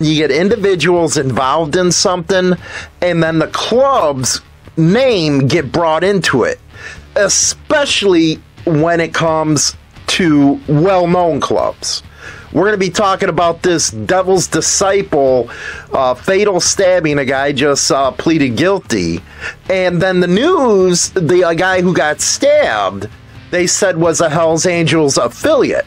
you get individuals involved in something, and then the club's name get brought into it, especially when it comes to well-known clubs. We're going to be talking about this Devil's Disciple uh, fatal stabbing. A guy just uh, pleaded guilty, and then the news: the a guy who got stabbed, they said was a Hell's Angels affiliate.